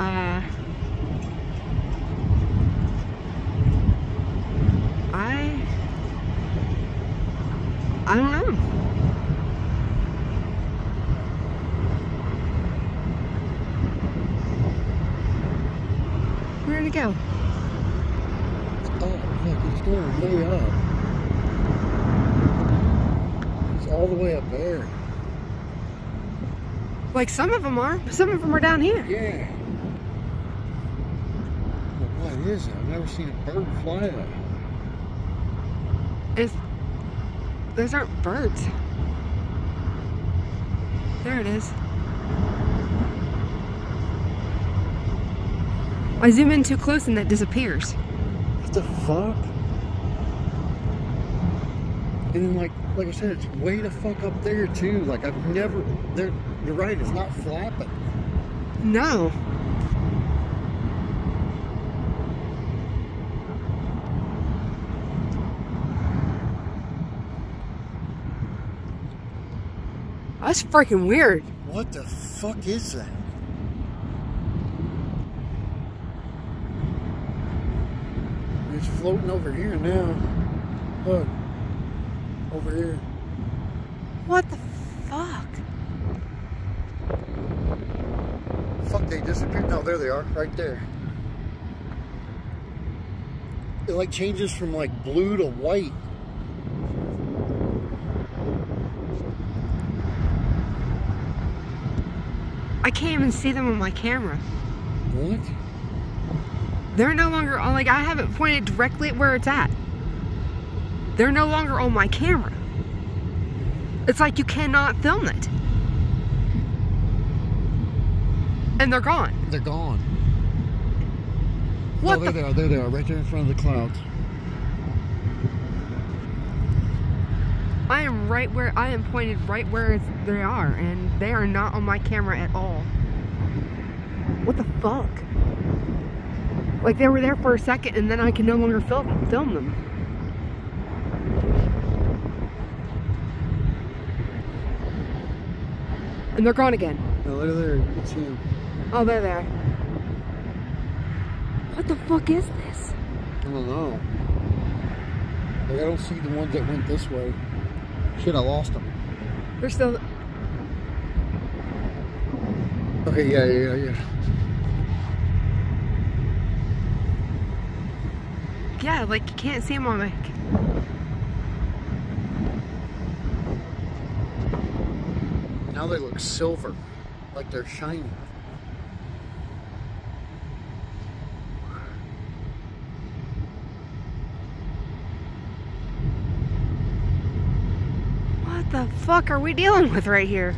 Uh, I, I don't know. Where'd it go? Oh, look, it's going way up. It's all the way up there. Like some of them are, some of them are down here. Yeah. But what is it? I've never seen a bird fly that. It's, those aren't birds. There it is. I zoom in too close and that disappears. What the fuck? And then, like, like I said, it's way the fuck up there too. Like I've never. There, you're right. It's not flapping. No. That's freaking weird. What the fuck is that? It's floating over here now. Look. Over here. What the fuck? Fuck, they disappeared. No, there they are. Right there. It like changes from like blue to white. I can't even see them on my camera. What? They're no longer on, like, I haven't pointed directly at where it's at. They're no longer on my camera. It's like you cannot film it. And they're gone. They're gone. What oh, there the? they are. There they are. Right there in front of the clouds. I am right where, I am pointed right where they are, and they are not on my camera at all. What the fuck? Like they were there for a second and then I can no longer film, film them. And they're gone again. No, look there. You can see. Oh, they are. There. What the fuck is this? I don't know. Like, I don't see the ones that went this way. Shit, I lost them. They're still. Okay, yeah, yeah, yeah. Yeah, like you can't see them on my. Now they look silver, like they're shiny. The fuck are we dealing with right here?